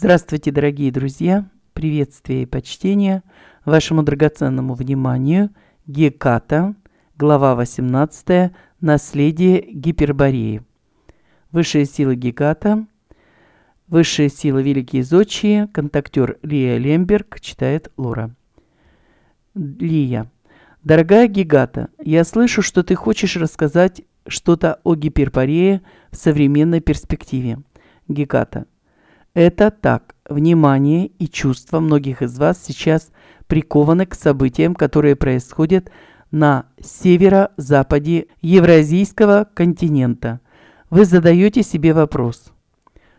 Здравствуйте, дорогие друзья! Приветствие и почтение вашему драгоценному вниманию Геката, глава 18, наследие Гипербореи. Высшие силы Геката, высшие силы Великие Зодчие, контактер Лия Лемберг, читает Лора. Лия. Дорогая Гигата, я слышу, что ты хочешь рассказать что-то о Гиперборее в современной перспективе. Геката. Это так. Внимание и чувства многих из вас сейчас прикованы к событиям, которые происходят на северо-западе Евразийского континента. Вы задаете себе вопрос,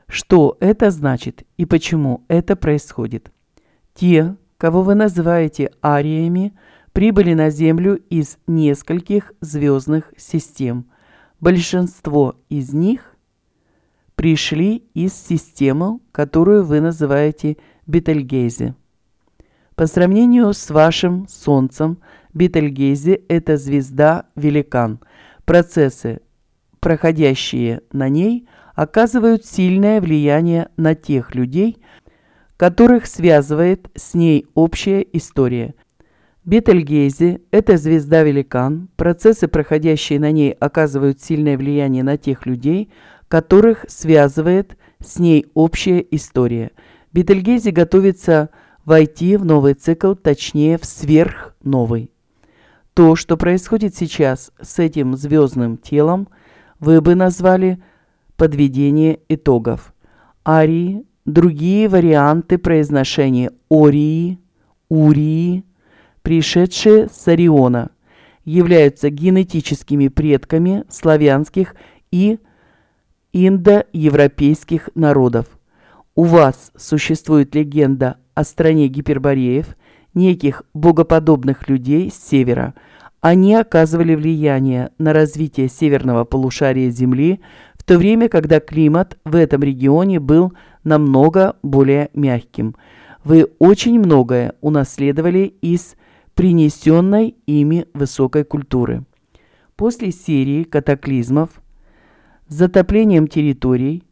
что это значит и почему это происходит. Те, кого вы называете ариями, прибыли на Землю из нескольких звездных систем. Большинство из них пришли из системы, которую вы называете Бетельгейзе. По сравнению с вашим Солнцем, Бетельгейзе – это звезда-великан. Процессы, проходящие на ней, оказывают сильное влияние на тех людей, которых связывает с ней общая история. Бетельгейзе – это звезда-великан. Процессы, проходящие на ней, оказывают сильное влияние на тех людей, которых связывает с ней общая история. Бетельгейзе готовится войти в новый цикл, точнее в сверхновый. То, что происходит сейчас с этим звездным телом, вы бы назвали подведение итогов. Арии, другие варианты произношения Ории, Урии, пришедшие с Ориона, являются генетическими предками славянских и индоевропейских народов. У вас существует легенда о стране гипербореев, неких богоподобных людей с севера. Они оказывали влияние на развитие северного полушария Земли, в то время, когда климат в этом регионе был намного более мягким. Вы очень многое унаследовали из принесенной ими высокой культуры. После серии катаклизмов – затоплением территорий,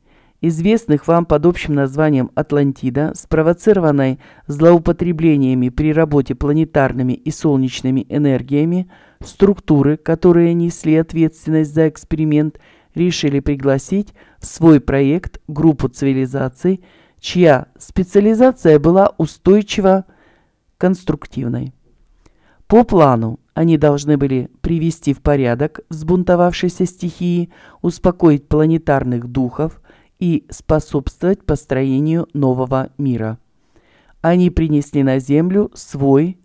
известных вам под общим названием Атлантида, спровоцированной злоупотреблениями при работе планетарными и солнечными энергиями, структуры, которые несли ответственность за эксперимент, решили пригласить в свой проект группу цивилизаций, чья специализация была устойчиво конструктивной. По плану они должны были привести в порядок взбунтовавшиеся стихии, успокоить планетарных духов и способствовать построению нового мира. Они принесли на Землю свой,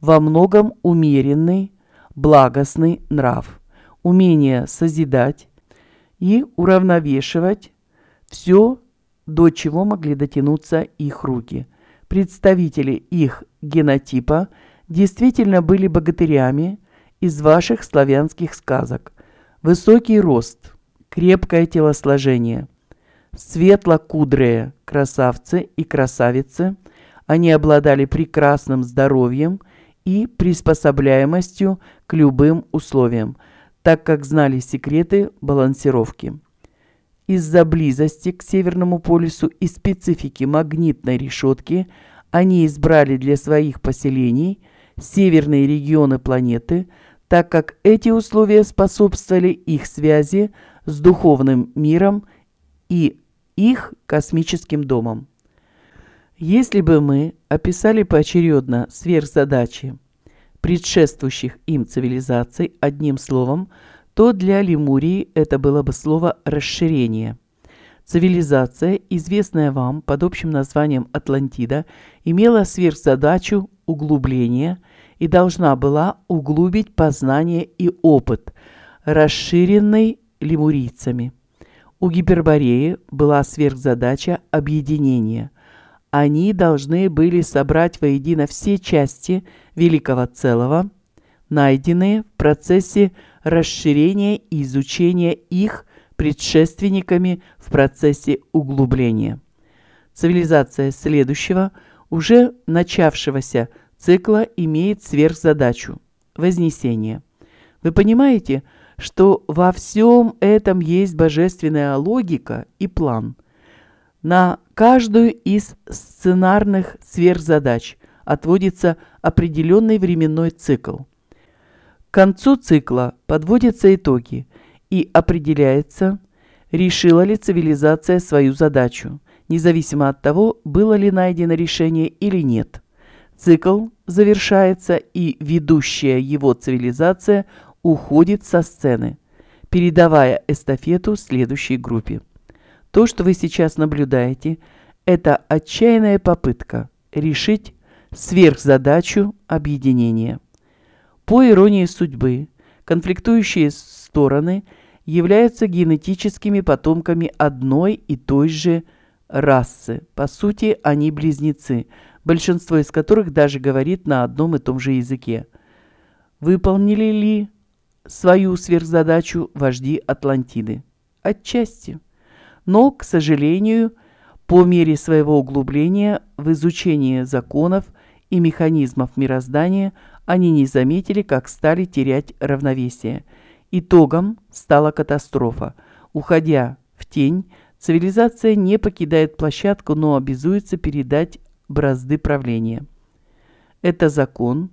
во многом умеренный, благостный нрав, умение созидать и уравновешивать все, до чего могли дотянуться их руки. Представители их генотипа – действительно были богатырями из ваших славянских сказок. Высокий рост, крепкое телосложение, светло-кудрые красавцы и красавицы, они обладали прекрасным здоровьем и приспособляемостью к любым условиям, так как знали секреты балансировки. Из-за близости к Северному полюсу и специфики магнитной решетки они избрали для своих поселений – северные регионы планеты, так как эти условия способствовали их связи с духовным миром и их космическим домом. Если бы мы описали поочередно сверхзадачи предшествующих им цивилизаций одним словом, то для Лемурии это было бы слово «расширение». Цивилизация, известная вам под общим названием Атлантида, имела сверхзадачу углубления и должна была углубить познание и опыт, расширенный лемурийцами. У Гипербореи была сверхзадача объединения. Они должны были собрать воедино все части великого целого, найденные в процессе расширения и изучения их предшественниками в процессе углубления. Цивилизация следующего – уже начавшегося цикла имеет сверхзадачу – вознесение. Вы понимаете, что во всем этом есть божественная логика и план. На каждую из сценарных сверхзадач отводится определенный временной цикл. К концу цикла подводятся итоги и определяется, решила ли цивилизация свою задачу, независимо от того, было ли найдено решение или нет. Цикл завершается, и ведущая его цивилизация уходит со сцены, передавая эстафету следующей группе. То, что вы сейчас наблюдаете, это отчаянная попытка решить сверхзадачу объединения. По иронии судьбы, конфликтующие стороны являются генетическими потомками одной и той же расы. По сути, они близнецы, большинство из которых даже говорит на одном и том же языке. Выполнили ли свою сверхзадачу вожди Атлантиды? Отчасти. Но, к сожалению, по мере своего углубления в изучение законов и механизмов мироздания они не заметили, как стали терять равновесие. Итогом стала катастрофа. Уходя в тень, цивилизация не покидает площадку, но обязуется передать бразды правления. Это закон,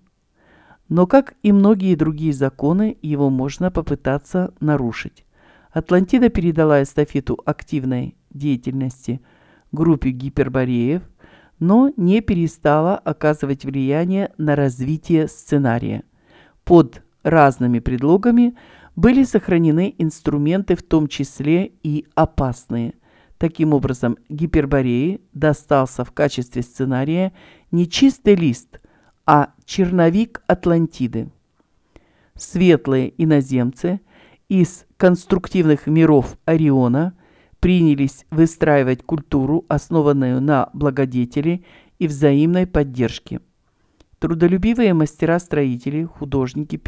но, как и многие другие законы, его можно попытаться нарушить. Атлантида передала эстафету активной деятельности группе гипербореев, но не перестала оказывать влияние на развитие сценария. Под разными предлогами были сохранены инструменты, в том числе и опасные. Таким образом, гипербореи достался в качестве сценария не чистый лист, а черновик Атлантиды. Светлые иноземцы – из конструктивных миров Ориона принялись выстраивать культуру, основанную на благодетели и взаимной поддержке. Трудолюбивые мастера-строители, художники,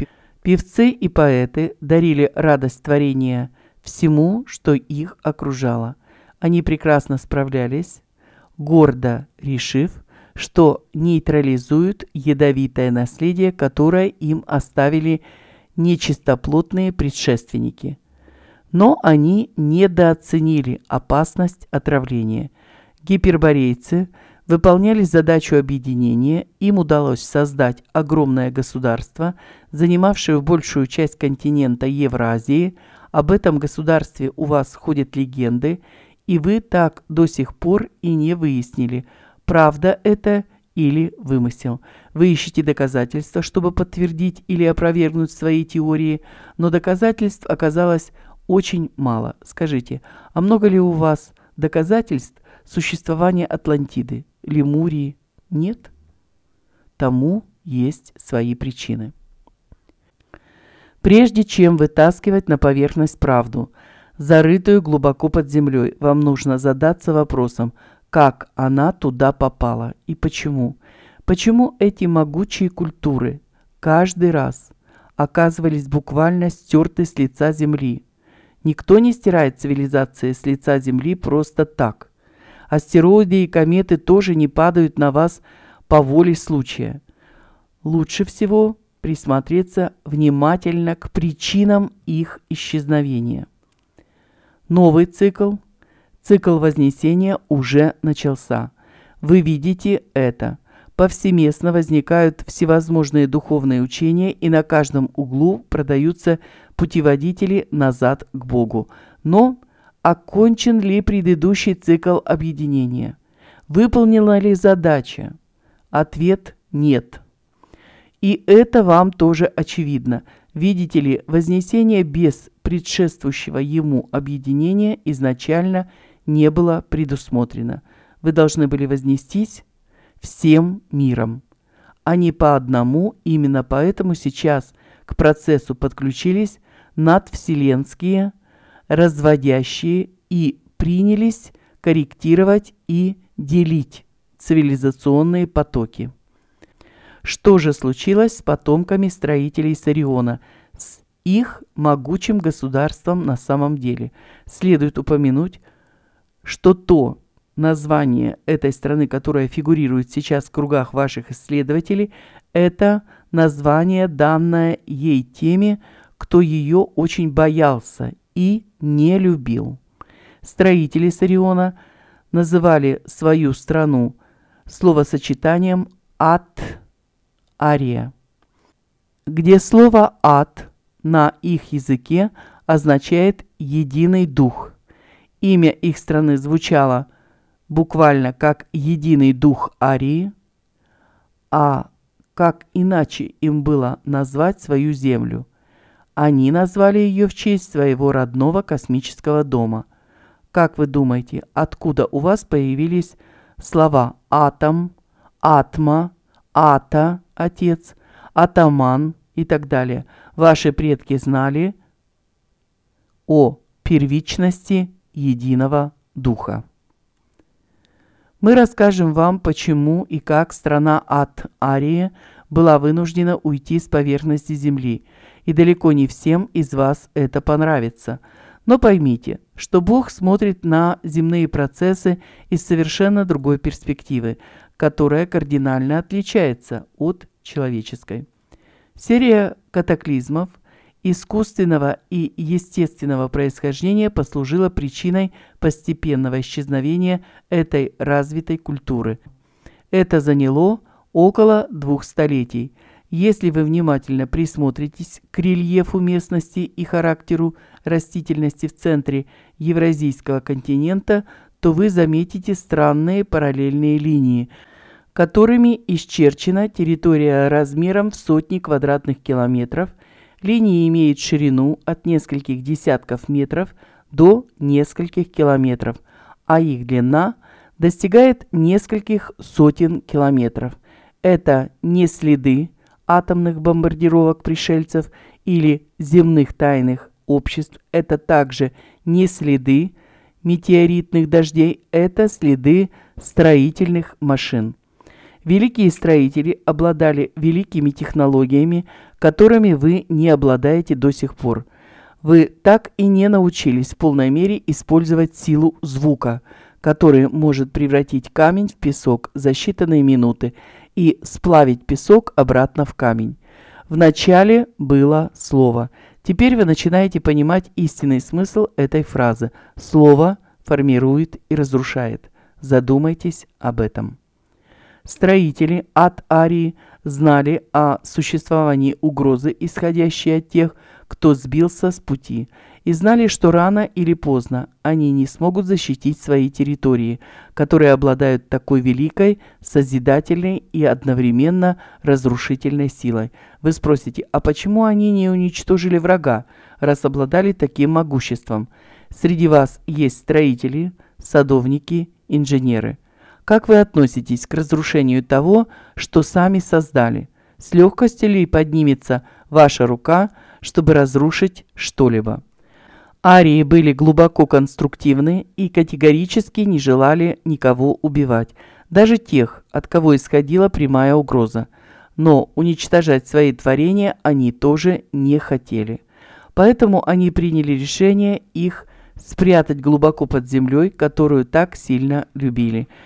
певцы и поэты дарили радость творения всему, что их окружало. Они прекрасно справлялись, гордо решив, что нейтрализуют ядовитое наследие, которое им оставили нечистоплотные предшественники. Но они недооценили опасность отравления. Гиперборейцы выполняли задачу объединения, им удалось создать огромное государство, занимавшее большую часть континента Евразии. Об этом государстве у вас ходят легенды, и вы так до сих пор и не выяснили, правда это или вымысел. Вы ищете доказательства, чтобы подтвердить или опровергнуть свои теории, но доказательств оказалось очень мало. Скажите, а много ли у вас доказательств существования Атлантиды, Лемурии? Нет? Тому есть свои причины. Прежде чем вытаскивать на поверхность правду, зарытую глубоко под землей, вам нужно задаться вопросом, как она туда попала и почему. Почему эти могучие культуры каждый раз оказывались буквально стерты с лица Земли. Никто не стирает цивилизации с лица Земли просто так. Астероиды и кометы тоже не падают на вас по воле случая. Лучше всего присмотреться внимательно к причинам их исчезновения. Новый цикл Цикл Вознесения уже начался. Вы видите это. Повсеместно возникают всевозможные духовные учения, и на каждом углу продаются путеводители назад к Богу. Но окончен ли предыдущий цикл объединения? Выполнена ли задача? Ответ – нет. И это вам тоже очевидно. Видите ли, вознесение без предшествующего ему объединения изначально – не было предусмотрено. Вы должны были вознестись всем миром, а не по одному. Именно поэтому сейчас к процессу подключились надвселенские, разводящие и принялись корректировать и делить цивилизационные потоки. Что же случилось с потомками строителей Сариона, с их могучим государством на самом деле? Следует упомянуть, что то название этой страны, которое фигурирует сейчас в кругах ваших исследователей, это название, данное ей теми, кто ее очень боялся и не любил. Строители Сариона называли свою страну словосочетанием «ат-ария», где слово «ат» на их языке означает «единый дух». Имя их страны звучало буквально как «единый дух Арии», а как иначе им было назвать свою землю? Они назвали ее в честь своего родного космического дома. Как вы думаете, откуда у вас появились слова «атом», «атма», «ата», «отец», «атаман» и так далее? Ваши предки знали о первичности единого духа. Мы расскажем вам, почему и как страна Ат Ария была вынуждена уйти с поверхности Земли, и далеко не всем из вас это понравится. Но поймите, что Бог смотрит на земные процессы из совершенно другой перспективы, которая кардинально отличается от человеческой. Серия катаклизмов – искусственного и естественного происхождения послужило причиной постепенного исчезновения этой развитой культуры. Это заняло около двух столетий. Если вы внимательно присмотритесь к рельефу местности и характеру растительности в центре Евразийского континента, то вы заметите странные параллельные линии, которыми исчерчена территория размером в сотни квадратных километров – Линия имеет ширину от нескольких десятков метров до нескольких километров, а их длина достигает нескольких сотен километров. Это не следы атомных бомбардировок пришельцев или земных тайных обществ, это также не следы метеоритных дождей, это следы строительных машин. Великие строители обладали великими технологиями, которыми вы не обладаете до сих пор. Вы так и не научились в полной мере использовать силу звука, который может превратить камень в песок за считанные минуты и сплавить песок обратно в камень. В начале было слово. Теперь вы начинаете понимать истинный смысл этой фразы. Слово формирует и разрушает. Задумайтесь об этом. Строители от Арии знали о существовании угрозы, исходящей от тех, кто сбился с пути, и знали, что рано или поздно они не смогут защитить свои территории, которые обладают такой великой, созидательной и одновременно разрушительной силой. Вы спросите, а почему они не уничтожили врага, раз обладали таким могуществом? Среди вас есть строители, садовники, инженеры – как вы относитесь к разрушению того, что сами создали? С легкостью ли поднимется ваша рука, чтобы разрушить что-либо? Арии были глубоко конструктивны и категорически не желали никого убивать, даже тех, от кого исходила прямая угроза. Но уничтожать свои творения они тоже не хотели. Поэтому они приняли решение их спрятать глубоко под землей, которую так сильно любили –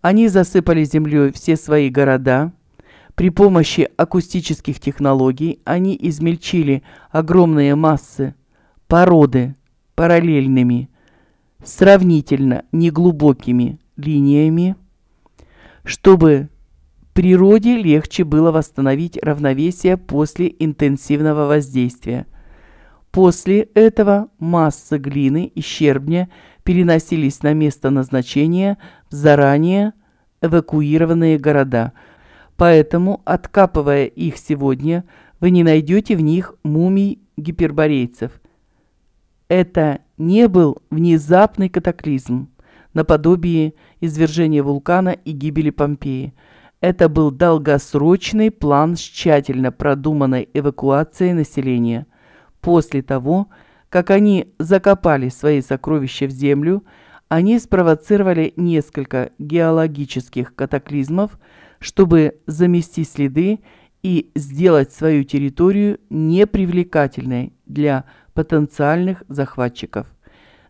они засыпали землей все свои города. При помощи акустических технологий они измельчили огромные массы породы параллельными, сравнительно неглубокими линиями, чтобы природе легче было восстановить равновесие после интенсивного воздействия. После этого массы глины и щербня переносились на место назначения в заранее эвакуированные города. Поэтому, откапывая их сегодня, вы не найдете в них мумий гиперборейцев. Это не был внезапный катаклизм, наподобие извержения вулкана и гибели Помпеи. Это был долгосрочный план с тщательно продуманной эвакуацией населения. После того, как они закопали свои сокровища в землю, они спровоцировали несколько геологических катаклизмов, чтобы замести следы и сделать свою территорию непривлекательной для потенциальных захватчиков.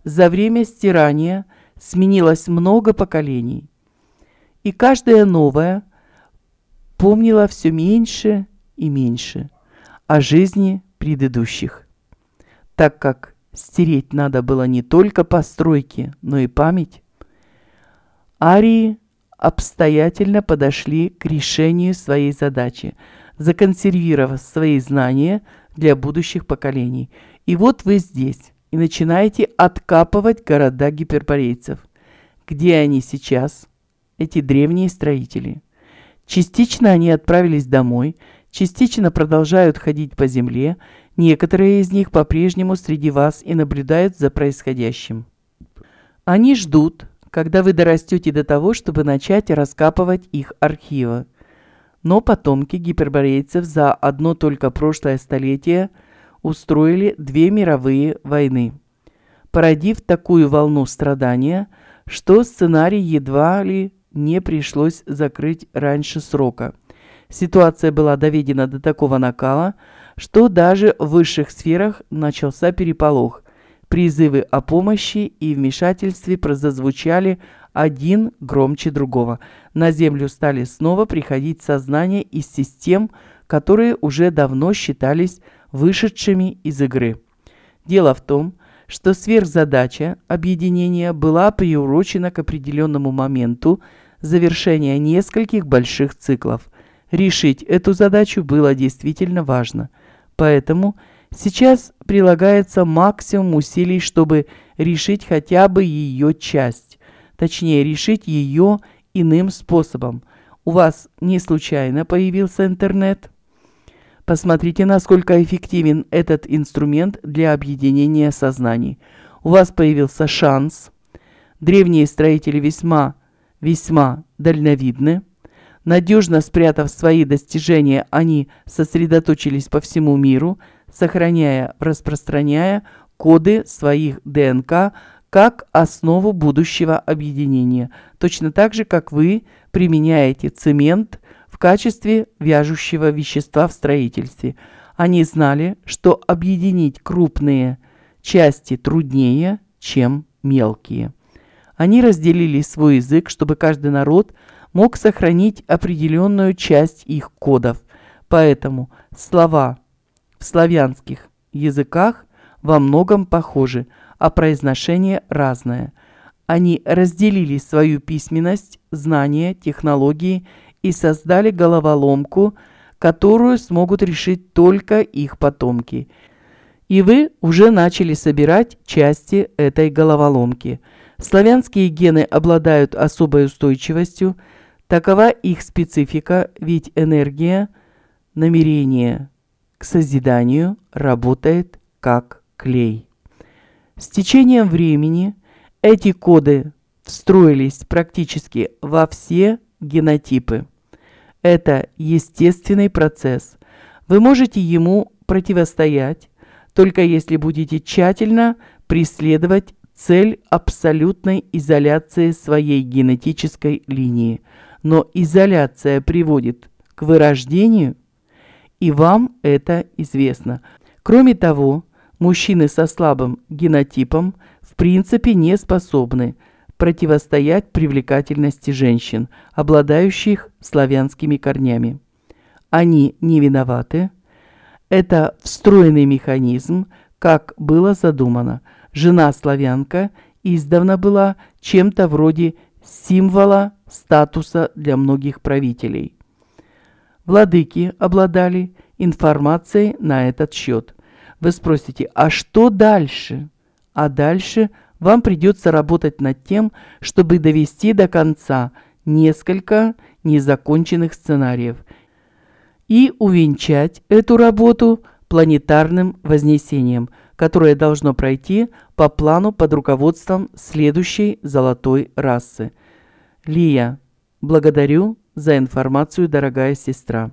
За время стирания сменилось много поколений, и каждое новое помнило все меньше и меньше о жизни предыдущих так как стереть надо было не только постройки, но и память. Арии обстоятельно подошли к решению своей задачи, законсервировав свои знания для будущих поколений. И вот вы здесь и начинаете откапывать города гиперборейцев. Где они сейчас, эти древние строители? Частично они отправились домой, частично продолжают ходить по земле, некоторые из них по-прежнему среди вас и наблюдают за происходящим. Они ждут, когда вы дорастете до того, чтобы начать раскапывать их архивы. Но потомки гиперборейцев за одно только прошлое столетие устроили две мировые войны, породив такую волну страдания, что сценарий едва ли не пришлось закрыть раньше срока. Ситуация была доведена до такого накала, что даже в высших сферах начался переполох. Призывы о помощи и вмешательстве прозвучали один громче другого. На Землю стали снова приходить сознания из систем, которые уже давно считались вышедшими из игры. Дело в том, что сверхзадача объединения была приурочена к определенному моменту завершения нескольких больших циклов. Решить эту задачу было действительно важно. Поэтому сейчас прилагается максимум усилий, чтобы решить хотя бы ее часть. Точнее, решить ее иным способом. У вас не случайно появился интернет – Посмотрите, насколько эффективен этот инструмент для объединения сознаний. У вас появился шанс. Древние строители весьма, весьма дальновидны. Надежно спрятав свои достижения, они сосредоточились по всему миру, сохраняя, распространяя коды своих ДНК как основу будущего объединения, точно так же, как вы применяете цемент – в качестве вяжущего вещества в строительстве. Они знали, что объединить крупные части труднее, чем мелкие. Они разделили свой язык, чтобы каждый народ мог сохранить определенную часть их кодов. Поэтому слова в славянских языках во многом похожи, а произношение разное. Они разделили свою письменность, знания, технологии и создали головоломку, которую смогут решить только их потомки. И вы уже начали собирать части этой головоломки. Славянские гены обладают особой устойчивостью, такова их специфика, ведь энергия, намерение к созиданию работает как клей. С течением времени эти коды встроились практически во все генотипы. Это естественный процесс. Вы можете ему противостоять, только если будете тщательно преследовать цель абсолютной изоляции своей генетической линии. Но изоляция приводит к вырождению, и вам это известно. Кроме того, мужчины со слабым генотипом в принципе не способны – противостоять привлекательности женщин, обладающих славянскими корнями. Они не виноваты. Это встроенный механизм, как было задумано. Жена-славянка издавна была чем-то вроде символа статуса для многих правителей. Владыки обладали информацией на этот счет. Вы спросите, а что дальше? А дальше – вам придется работать над тем, чтобы довести до конца несколько незаконченных сценариев и увенчать эту работу планетарным вознесением, которое должно пройти по плану под руководством следующей золотой расы. Лия, благодарю за информацию, дорогая сестра.